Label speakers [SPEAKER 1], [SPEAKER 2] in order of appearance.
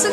[SPEAKER 1] Artık